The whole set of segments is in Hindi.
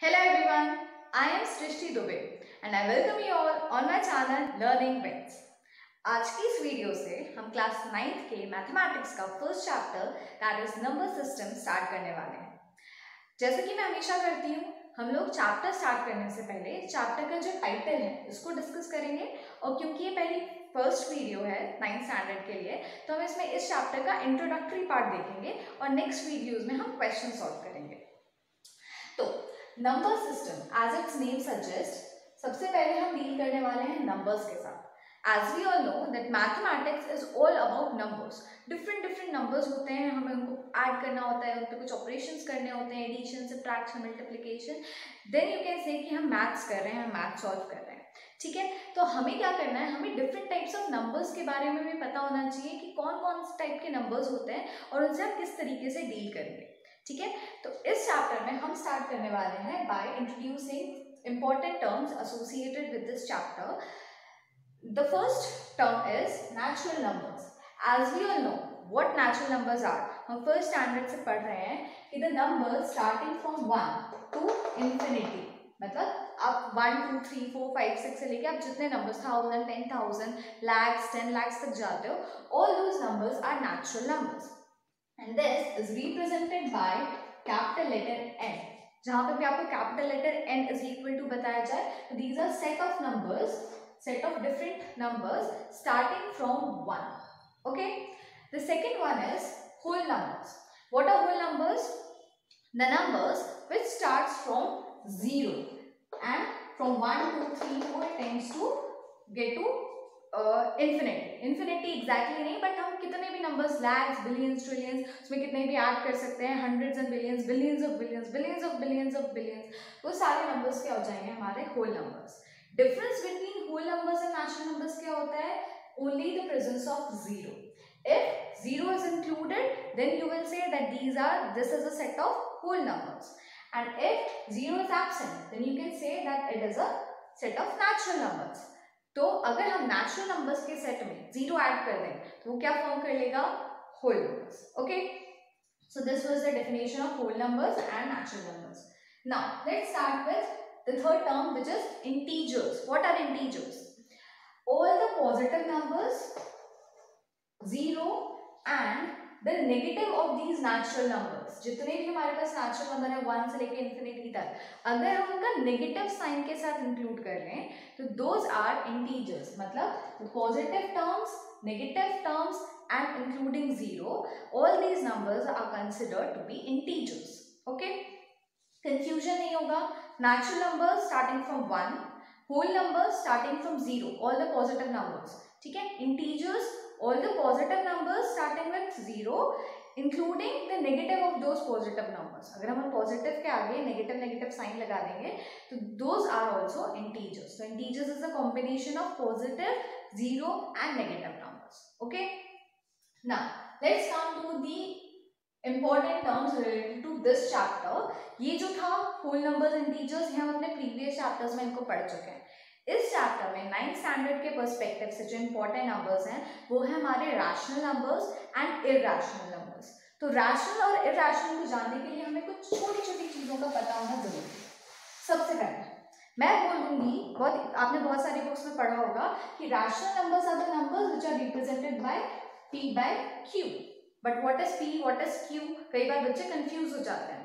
Hello everyone, I am Srishti Dubey and I welcome you all on my channel Learning Wins. आज की इस वीडियो से हम क्लास नाइन्थ के मैथमेटिक्स का first chapter that is number system start करने वाले हैं। जैसे कि मैं हमेशा करती हूँ हम लोग चैप्टर स्टार्ट करने से पहले चैप्टर का जो टाइटल है उसको डिस्कस करेंगे। और क्योंकि ये पहली फ़र्स्ट वीडियो है नाइन्थ स्टैंडर्ड के लिए तो हम इसमें इस चैप्टर का इंट्रोडक्टरी पार्ट देखेंगे और नेक्स्ट वीडियोज़ में हम क्वेश्चन सॉल्व करेंगे। तो number system as its name suggest सबसे पहले हम डील करने वाले हैं नंबर्स के साथ। As we all know that mathematics is all about numbers different different numbers होते हैं, हमें उनको ऐड करना होता है, उन पर कुछ ऑपरेशंस करने होते हैं addition subtraction multiplication then you can say कि हम मैथ्स कर रहे हैं, हम मैथ सॉल्व कर रहे हैं। ठीक है? तो हमें क्या करना है? हमें डिफरेंट टाइप्स ऑफ़ नंबर्स के बारे में भी पता होना चाहिए कि कौन कौन से टाइप के नंबर्स होते हैं और उनसे हम किस तरीके से डील करेंगे। ठीक है? तो इस चैप्टर में हम स्टार्ट करने वाले हैं by introducing important terms associated with this chapter the first term is natural numbers as we all know what natural numbers are हम फ़र्स्ट स्टैंडर्ड से पढ़ रहे हैं कि the number starting from one to infinity मतलब आप one two three four five six से लेके आप जितने numbers thousand ten thousand lakhs ten lakhs तक जाते हो all those numbers are natural numbers and this is represented by capital letter n जहाँ पे भी आपको capital letter n is equal to बताया जाए तो these are set of numbers set of different numbers starting from 1 okay the second one is whole numbers what are whole numbers the numbers which starts from 0 and from 1 2 3 4 tends to get to infinity infinity exactly नहीं बट हम कितने भी नंबर्स लैक्स बिलियंस ट्रिलियंस उसमें कितने भी ऐड कर सकते हैं hundreds and billions billions of billions billions of billions of billions वो सारे नंबर्स क्या हो जाएँगे हमारे? Whole numbers difference between whole numbers and natural numbers क्या होता है? Only the presence of zero if zero is included, then you will say that these are, this is a set of whole numbers. And if zero is absent, then you can say that it is a set of natural numbers. तो अगर हम नेचुरल नंबर्स के सेट में ज़ीरो ऐड कर दें तो वो क्या फॉर्म कर लेगा? Whole numbers okay so this was the definition of whole numbers and natural numbers now let's start with the third term, which is integers. What are integers? All the positive numbers, zero and the negative of these natural numbers जितने भी हमारे पास नेचुरल नंबर है वन से लेकर इन्फिनिटी तक, अगर हम उनका नेगेटिव साइन के साथ इंक्लूड कर लें तो दोज आर इंटीजर्स मतलब positive terms negative terms and including zero all these numbers are considered to be integers okay confusion नहीं होगा natural number starting from one whole number starting from zero all the positive numbers ठीक है? Integers all the positive numbers starting with zero including the negative of those positive numbers अगर हम positive के आगे negative negative sign लगा देंगे तो those are also integers so integers is a combination of positive zero and negative numbers okay now let's come to the important terms related to this chapter ये जो था whole numbers integers ये हम अपने previous chapters में इनको पढ़ चुके हैं इस चैप्टर में नाइन्थ स्टैंडर्ड के पर्सपेक्टिव से जो इंपॉर्टेंट नंबर्स हैं, वो है हमारे rational numbers and irrational numbers तो रैशनल और इरेशनल को जानने के लिए हमें कुछ छोटी छोटी चीज़ों का पता होना ज़रूरी है। सबसे पहले, मैं बोल दूँगी बहुत, आपने बहुत सारी बुक्स में पढ़ा होगा कि rational numbers are the numbers which are represented by P by Q but what is P what is Q कई बार बच्चे कंफ्यूज हो जाते हैं।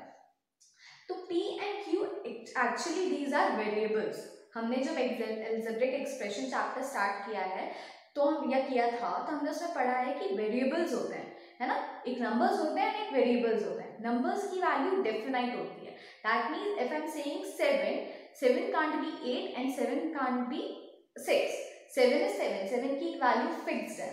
तो P and Q actually these are variables हमने जब एल्जेब्रिक एक्सप्रेशन चैप्टर स्टार्ट किया है तो हम या किया था तो हमने उसमें पढ़ा है कि वेरिएबल्स होते हैं, है ना? एक नंबर्स होते हैं एक वेरिएबल्स होते हैं। नंबर्स की वैल्यू डेफिनाइट होती है। That means if I am saying seven seven can't be eight and seven can't be six seven is seven seven की वैल्यू फिक्स्ड है।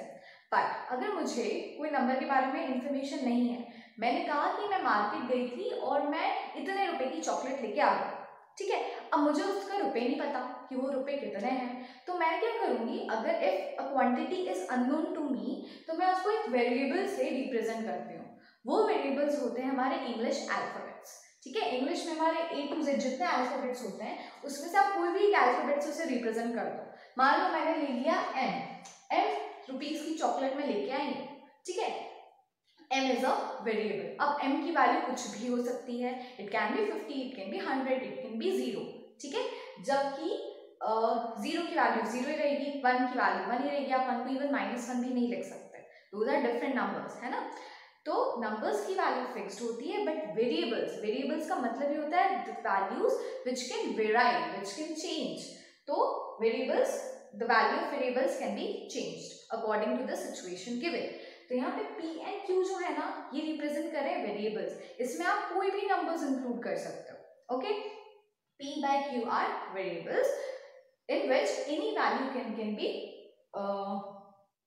बट अगर मुझे कोई नंबर के बारे में इंफॉर्मेशन नहीं है, मैंने कहा कि मैं मार्केट गई थी और मैं इतने रुपए की चॉकलेट लेके आ गई। ठीक है? अब मुझे उसका रुपए नहीं पता कि वो रुपए कितने हैं। तो मैं क्या करूँगी? अगर if a quantity is unknown to me तो मैं उसको एक वेरिएबल से रिप्रेजेंट करती हूँ। वो वेरिएबल्स होते हैं हमारे इंग्लिश अल्फाबेट्स ठीक है? इंग्लिश में हमारे ए टू जेड जितने अल्फाबेट्स होते हैं, उसमें से आप कोई भी एक अल्फ़ाबेट से उसे रिप्रेजेंट कर दो। मान लो मैंने ले लिया एम एम रुपीज़ की चॉकलेट में लेके आई ठीक है? M is a variable. अब m की वैल्यू कुछ भी हो सकती है. It can be 50 it can be 100 it can be zero ठीक है? जबकि ज़ीरो की वैल्यू ज़ीरो ही रहेगी वन की वैल्यू वन ही रहेगी. आप वन को इवन माइनस वन भी नहीं लिख सकते. दो आर डिफरेंट नंबर्स है ना? तो नंबर्स की वैल्यू फिक्स्ड होती है बट वेरिएबल्स वेरिएबल्स का मतलब ये होता है values which can vary which can change तो variables the value of variables can be changed according to the situation given तो यहाँ पे पी एंड क्यू जो है ना, ये रिप्रेजेंट करें वेरिएबल्स इसमें आप कोई भी नंबर इंक्लूड कर सकते हो okay P by Q are variables in which any value can can be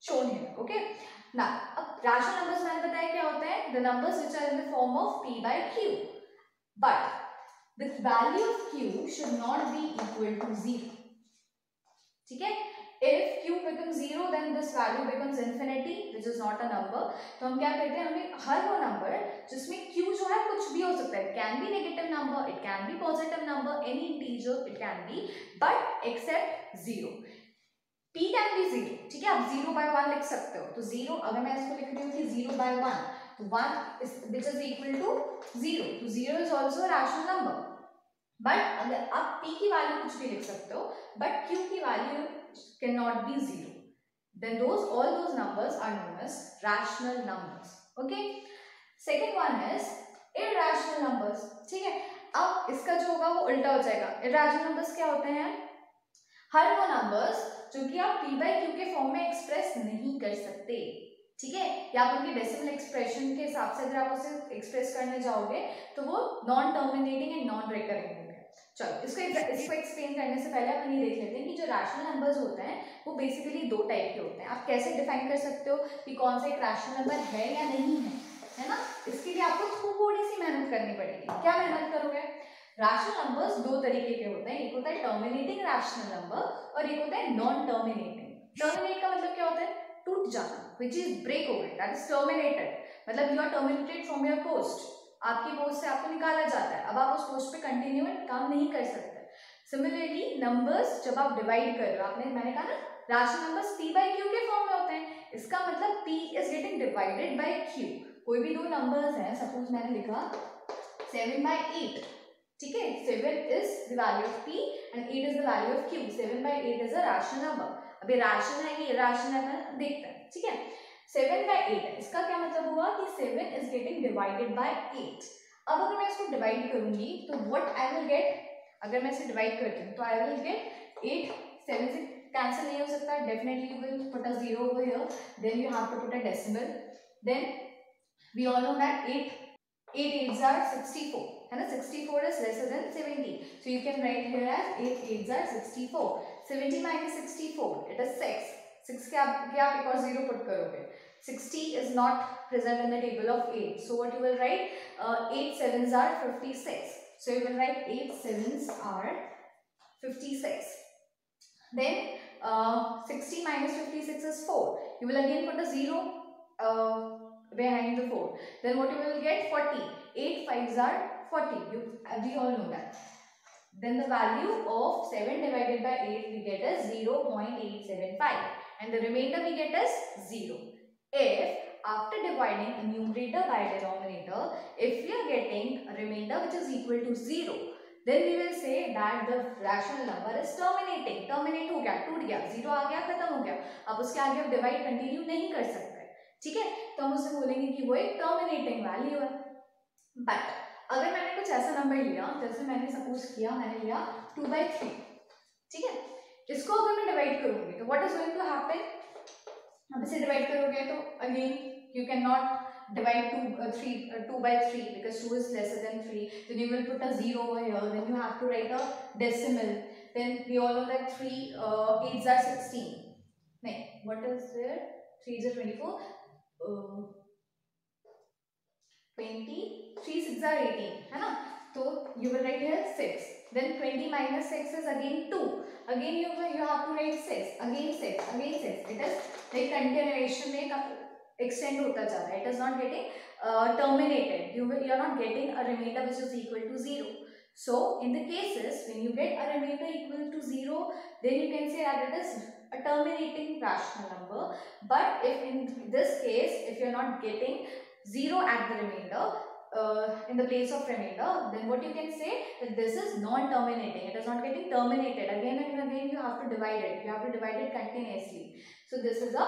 shown है ओके ना अब राशनल नंबर्स मैंने बताया क्या होते हैं? The numbers which are in the form of P by Q but this value of Q should not be equal to zero ठीक है? If q becomes zero, then this value becomes infinity, which is not a number. तो हम क्या करते हैं? हमें हर वो नंबर जिसमें q जो है, कुछ भी हो सकता है. Can be negative number it can be positive number any integer it can be but except zero p can be zero ठीक है? आप ज़ीरो बाय वन लिख सकते हो. तो ज़ीरो अगर मैं इसको लिख रही हूँ कि ज़ीरो बाय वन तो one which is equal to zero तो zero is also rational number but अगर आप p की वैल्यू कुछ भी लिख सकते हो बट q की value cannot be zero. Then those all those numbers are known as rational numbers. Okay. Second one is irrational numbers. ठीक है अब इसका जो होगा वो उल्टा हो जाएगा irrational numbers क्या होते हैं हर वो numbers जो कि आप p by q के फॉर्म में एक्सप्रेस नहीं कर सकते ठीक है या आप उनके डेसिमल एक्सप्रेशन के हिसाब से अगर आप उसे एक्सप्रेस करने जाओगे तो वो non terminating and non recurring चलो इसको इसको एक्सप्लेन करने से पहले अपन ये देख लेते हैं कि जो रैशनल नंबर्स होते हैं वो बेसिकली दो टाइप के होते हैं। आप कैसे डिफाइन कर सकते हो कि कौन सा एक रैशनल नंबर है या नहीं है है ना? इसके लिए आपको थोड़ी सी मेहनत करनी पड़ेगी। क्या मेहनत करोगे? रैशनल नंबर्स दो तरीके के होते हैं। एक होता है टर्मिनेटिंग रैशनल नंबर और एक होता है नॉन टर्मिनेटिंग टर्मिनेट का मतलब क्या होता है? टूट जाना विच इज़ ब्रेक गए दैट इज़ टर्मिनेटेड मतलब you are terminated from your post आपकी पोस्ट से आपको निकाला जाता है। अब आप उस पोस्ट पे कंटिन्यू काम नहीं कर सकते। सिमिलरली नंबर्स जब आप डिवाइड कर रहे हो, आपने मैंने कहा ना rational numbers P by Q के फॉर्म में होते हैं। इसका मतलब P is getting divided by Q कोई भी दो नंबर्स हैं सपोज़ मैंने लिखा सेवन बाई एट ठीक है? Seven is the value of P and eight is the value of Q seven by eight is a rational number अभी राशन है कि राशन है, देखते हैं, ठीक है? सेवन बाई एट है इसका क्या मतलब हुआ कि seven is getting divided by eight अब अगर मैं इसको डिवाइड करूँगी तो व्हाट आई विल गेट अगर मैं इसे डिवाइड करती हूँ तो I will get eight seven से कैंसिल नहीं हो सकता definitely will put a zero over here then you have to put a decimal then we all know that eight eight eights are sixty four है ना? Sixty four is lesser than seventy so you can write here as eight eights are sixty four seventy minus sixty four it is six six के आप के आप एक और ज़ीरो पुट करोगे? 60 is not present in the table of 8. So what you will write? Uh, 8 sevens are 56. So you will write 8 sevens are 56. Then uh, 60 minus 56 is 4. You will again put a 0 uh, behind the 4. Then what you will get? 40. 8 fives are 40. You, we all know that. Then the value of 7 divided by 8 we get is 0 0.875 and the remainder we get is 0. If after dividing numerator by denominator, if we are getting a remainder which is equal to 0, then we will say that the rational number is terminating. Terminate हो गया, टूट गया, zero आ गया, खत्म हो गया. अब उसके आगे आप divide continue नहीं कर सकते. ठीक है तो हम उसे बोलेंगे कि वो एक टर्मिनेटिंग वैल्यू है बट अगर मैंने कुछ ऐसा नंबर लिया जैसे मैंने सपोज़ किया मैंने लिया टू बाई थ्री ठीक है इसको अगर मैं डिवाइड करूँगी तो what is going to happen अब इसे डिवाइड करोगे तो again you can not divide 2 uh, 3 uh, 2 by 3 because 2 is lesser than 3 then you will put a 0 over here then you have to write a decimal then we all know that 3 uh, 8s are 16 no what is there 3 is 24 uh, 20 3 6 are 18 है ना तो you will write here 6 then 20 minus 6 is again 2 again you you have to write 6 again 6 again 6 it is like continuation में extend hota जा रहा है it is not getting uh, terminated you will you are not getting a remainder which is equal to 0 so in the cases when you get a remainder equal to 0 then you can say that it is a terminating rational number but if in this case if you are not getting zero at the remainder uh, in the place of remainder, then what you can say that this is non-terminating. It is not getting terminated. Again and again you have to divide it. You have to divide it continuously. So this is a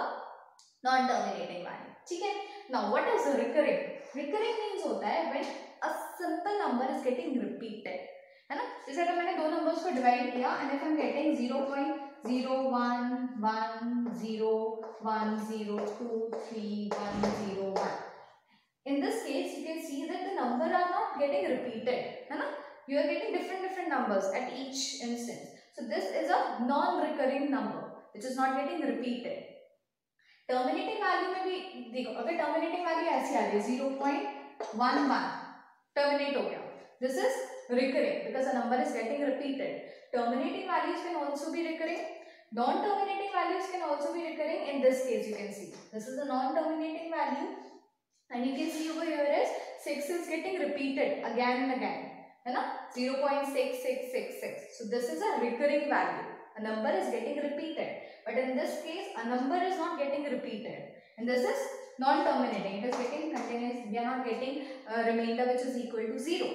non-terminating value ठीक है? Now what is recurring? Recurring means होता है when a simple number is getting repeated. है ना? जैसे अगर मैंने दो नंबर्स को डिवाइड किया and I am getting zero point zero one one zero one zero two three one zero one in this case you can see that the number are not getting repeated है ना you are getting different different numbers at each instance so this is a non recurring number which is not getting repeated terminating value में भी देखो अगर terminating value ऐसी आ रही है 0.11 terminate हो गया this is recurring because the number is getting repeated. Terminating values can also be recurring. Non-terminating values can also be recurring. In this case, you can see this is a non-terminating value, and you can see over here is six is getting repeated again and again. ना 0.6666 so this is a recurring value. A number is getting repeated. But in this case a number is not getting repeated. And this is non-terminating. It is getting continuous. We are not getting a remainder which is equal to 0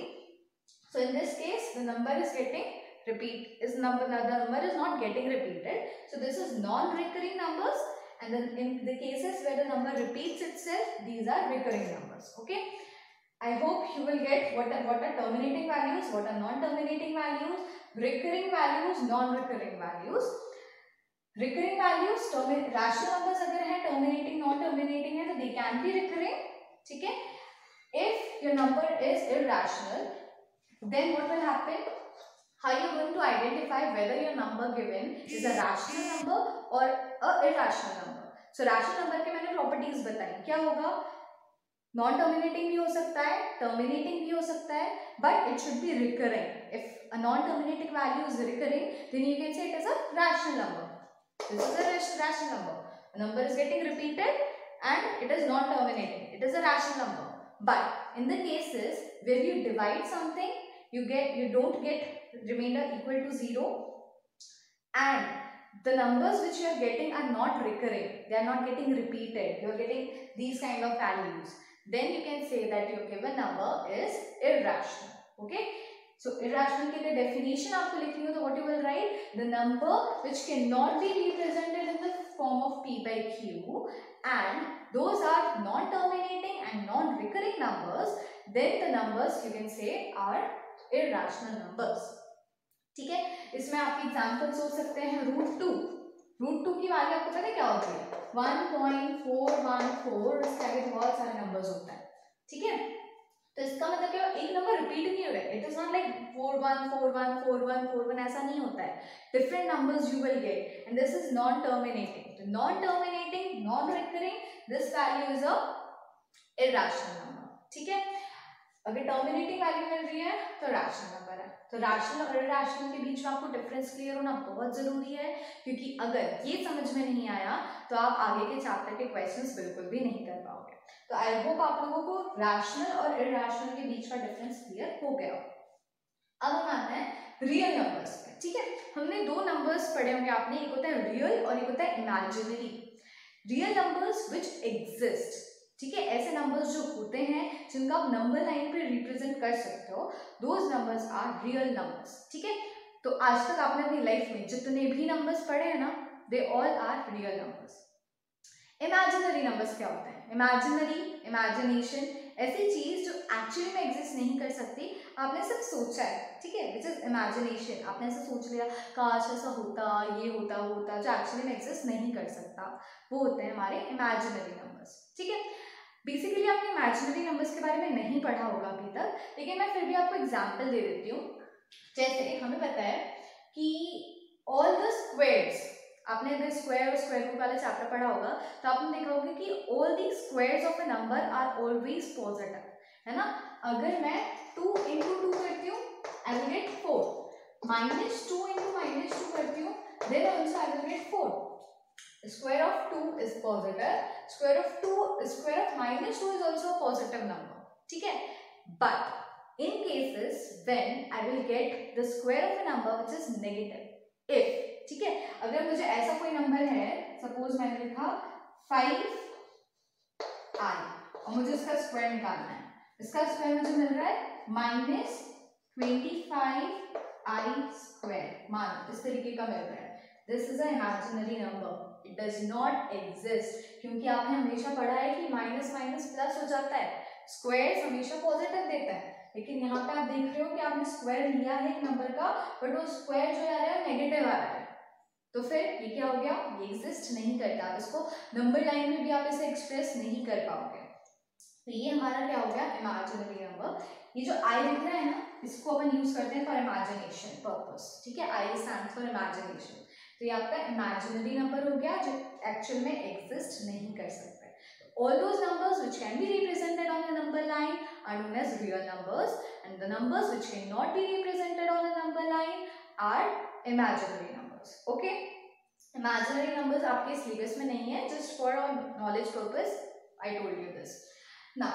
So in this case, the number is getting repeat is number the number is not getting repeated. So this is non-recurring numbers, and then in the cases where the number repeats itself, these are recurring numbers. Okay. I hope you will get what are what are terminating values, what are non-terminating values, recurring values, non-recurring values. Recurring values, rational numbers अगर है terminating, non-terminating है तो they can be recurring. ठीक है? If your number is irrational, then what will happen? How you going to identify whether your number given is a rational number or a irrational number? So rational number के मैंने properties बताई क्या होगा नॉन टर्मिनेटिंग भी हो सकता है टर्मिनेटिंग भी हो सकता है but it should be recurring if a non terminating value is recurring then you can say it is a rational number this is a rational number a number is getting repeated and it is non terminating it is a rational number but in the cases where you divide something you get you don't get remainder equal to 0 and the numbers which you are getting are not recurring they are not getting repeated you are getting these kind of values then you can say that your given number is irrational okay so irrational के लिए definition आपको लिखनी हो तो what you will write the number which cannot be represented in the form of p by q and those are non-terminating and non-recurring numbers then the numbers you can say are irrational numbers ठीक है? इसमें आप एग्जांपल सोच सकते हैं। रूट टू रूट टू की वैल्यू आपको पता है क्या होती है? One point four one four इसके आगे बहुत सारे नंबर्स होते हैं। ठीक है? तो इसका मतलब क्या? एक नंबर रिपीट नहीं हो रहा है। It is not like four one four one four one four one ऐसा नहीं होता है। Different numbers you will get and this is non terminating non terminating non recurring this value is a irrational number ठीक है? अगर टर्मिनेटिंग वैल्यू मिल रही है तो रैशनल नंबर है। तो रैशनल और इरेशनल के बीच में आपको डिफरेंस क्लियर होना बहुत ज़रूरी है, क्योंकि अगर ये समझ में नहीं आया तो आप आगे के चैप्टर के क्वेश्चंस बिल्कुल भी नहीं कर पाओगे। तो आई होप आप लोगों को रैशनल और इरेशनल के बीच का डिफरेंस क्लियर हो गया। अब हम आते हैं रियल नंबर्स पे, ठीक है? हमने दो नंबर्स पढ़े होंगे आपने, एक होता है रियल और एक होता है imaginary real numbers which exist ठीक है, ऐसे नंबर्स जो होते हैं, जिनका आप नंबर लाइन पे रिप्रेजेंट कर सकते हो those numbers are real numbers ठीक है? तो आज तक आपने अपनी लाइफ में जितने भी नंबर्स पढ़े हैं ना they all are real numbers imaginary numbers क्या होते हैं? इमेजिनरी इमेजिनेशन ऐसी चीज़ जो एक्चुअली में एग्जिस्ट नहीं कर सकती, आपने सिर्फ़ सोचा है, ठीक है? विच इज़ इमेजिनेशन आपने ऐसा सोच लिया, काश ऐसा होता, ये होता, वो होता, जो एक्चुअली में एग्जिस्ट नहीं कर सकता, वो होते हैं हमारे इमेजिनरी नंबर्स ठीक है? आपने इमेजिनरी नंबर्स के बारे में नहीं पढ़ा होगा अभी तक, लेकिन मैं फिर भी आपको एग्ज़ाम्पल दे देती हूँ। जैसे हमें पता है कि ऑल द स्क्वेयर्स आपने अगर स्क्वायर और स्क्वायर रूट वाला चैप्टर पढ़ा होगा तो आपने देखा होगा कि all the squares of a number are always positive है ना? अगर मैं टू इंटू टू करती हूँ I will get four minus two into minus two करती हूँ then also I will get four square of 2 is positive square of 2 square of minus 2 is also a positive number ठीक है but in cases when I will get the square of a number which is negative if ठीक है अगर मुझे ऐसा कोई नंबर है सपोज़ मैंने लिखा 5 i और मुझे इसका स्क्वायर निकालना है इसका स्क्वायर मुझे मिल रहा है minus twenty five I square मान इस तरीके का मिल रहा है this is a imaginary number it does not exist क्योंकि आपने हमेशा पढ़ा है कि माइनस माइनस प्लस हो जाता है। स्क्वायर हमेशा पॉजिटिव देता है। लेकिन यहाँ पे आप देख रहे हो कि आपने स्क्वायर लिया है एक नंबर का बट वो स्क्वायर जो आ रहा है नेगेटिव आ रहा है। तो फिर ये क्या हो गया? ये एग्जिस्ट नहीं करता। आप इसको नंबर लाइन में भी आप इसे एक्सप्रेस नहीं कर पाओगे। तो ये हमारा क्या हो गया? इमेजिनरी नंबर ये जो आई लिख रहा है ना, इसको अपन यूज़ करते हैं फॉर इमेजिनेशन पर्पस ठीक है? आई स्टैंड फॉर इमेजिनेशन तो ये आपका इमेजिनरी नंबर हो गया जो एक्चुअल में एग्जिस्ट नहीं कर सकता all those numbers which can be represented on a number line are known as real numbers and the numbers which cannot be represented on a number line are imaginary numbers okay imaginary numbers आपके syllabus में नहीं है just for our knowledge purpose I told you this now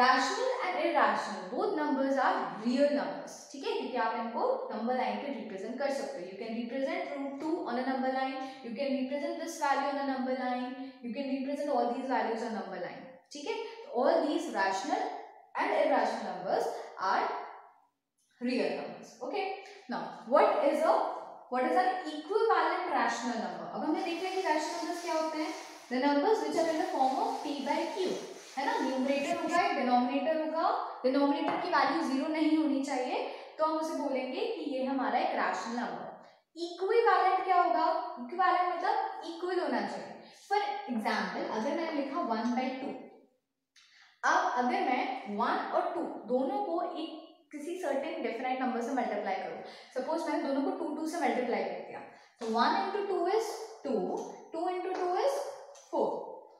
rational and irrational both numbers are real numbers ठीक है? क्योंकि आप इनको नंबर लाइन पे रिप्रेजेंट कर सकते हो. You can represent root two on a number line you can represent this value on a number line you can represent all these values on number line ठीक है? All these rational and irrational numbers are real numbers okay now what is a what is an equivalent rational number अब हमने देख लिया कि रैशनल नंबर्स क्या होते हैं? The numbers which are in the form of p by q. है ना? न्यूमरेटर होगा एक डिनोमिनेटर होगा डिनोमिनेटर की वैल्यू ज़ीरो नहीं होनी चाहिए तो हम उसे बोलेंगे कि ये हमारा एक रैशनल नंबर इक्विवेलेंट क्या होगा? इक्विवेलेंट मतलब इक्वल होना चाहिए। फॉर एग्ज़ाम्पल अगर मैंने लिखा वन बाई टू अब अगर मैं वन और टू दोनों को एक किसी सर्टेन डिफरेंट नंबर से मल्टीप्लाई करूँ सपोज़ मैंने दोनों को टू टू से मल्टीप्लाई कर दिया तो one into two is two two into two is four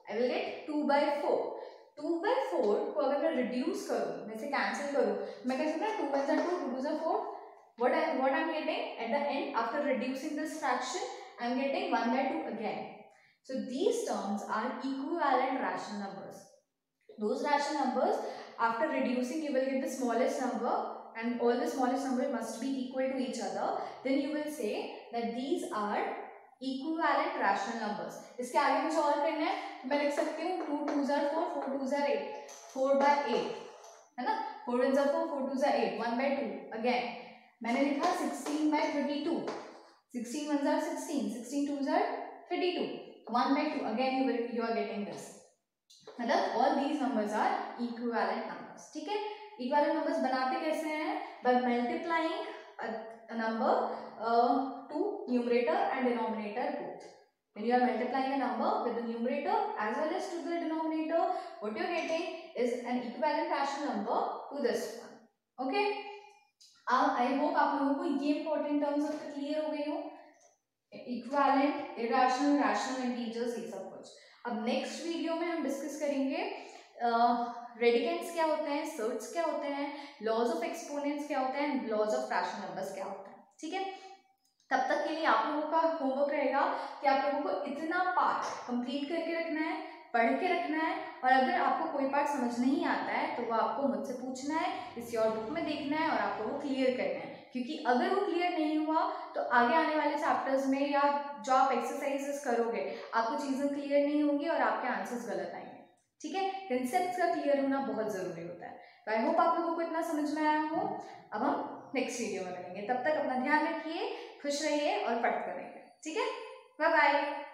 I will get two by four two by four को अगर मैं रिड्यूस करूँ जैसे कैंसिल करूँ, मैं कह सकता हूँ? Two by two two by four what I what I am getting at the end after reducing this fraction I am getting one by two again so these terms are equal and rational numbers those rational numbers after reducing you will get the smallest number and all the smallest number must be equal to each other then you will say that these are equivalent rational numbers. इसके आगे मुझे और करना है तो मैं लिख सकती हूँ two two are four four two are eight four by eight है ना? Four one are four four two are eight one by two again मैंने लिखा sixteen by thirty two sixteen one are sixteen sixteen two are thirty two one by two again you you are getting this मतलब all these numbers are equivalent numbers ठीक है? इक्विवेलेंट नंबर्स बनाते कैसे हैं? By multiplying number to numerator and denominator both. When you are multiplying a number with the numerator as well as to the denominator, what you are getting is an equivalent rational number to this one. Okay? I hope आप लोगों को ये इंपॉर्टेंट टर्म्स अब तक क्लियर हो गए हो. इक्वालेंट इरेशनल रैशनल इंटीजर्स ये सब कुछ. अब नेक्स्ट वीडियो में हम डिस्कस करेंगे रेडिकेंट्स uh, क्या होते हैं सर्ट्स क्या होते हैं लॉज ऑफ़ एक्सपोनेंट्स क्या होते हैं लॉज ऑफ़ रैशनल नंबर्स क्या होते हैं. ठीक है? तब तक के लिए आप लोगों का होमवर्क रहेगा कि आप लोगों को इतना पार्ट कंप्लीट करके रखना है, पढ़ के रखना है और अगर आपको कोई पार्ट समझ नहीं आता है तो वो आपको मुझसे पूछना है किसी और बुक में देखना है और आपको वो क्लियर करना है। क्योंकि अगर वो क्लियर नहीं हुआ तो आगे आने वाले चैप्टर्स में या जो आप एक्सरसाइजेस करोगे, आपको चीज़ें क्लियर नहीं होंगी और आपके आंसर्स गलत आएँगे। ठीक है? कंसेप्ट का क्लियर होना बहुत ज़रूरी होता है। तो आई होप आप लोगों को इतना समझ में आया हो। अब हम नेक्स्ट वीडियो में मिलेंगे तब तक अपना ध्यान रखिए। खुश रहिए और पढ़ते रहिए। ठीक है? Bye bye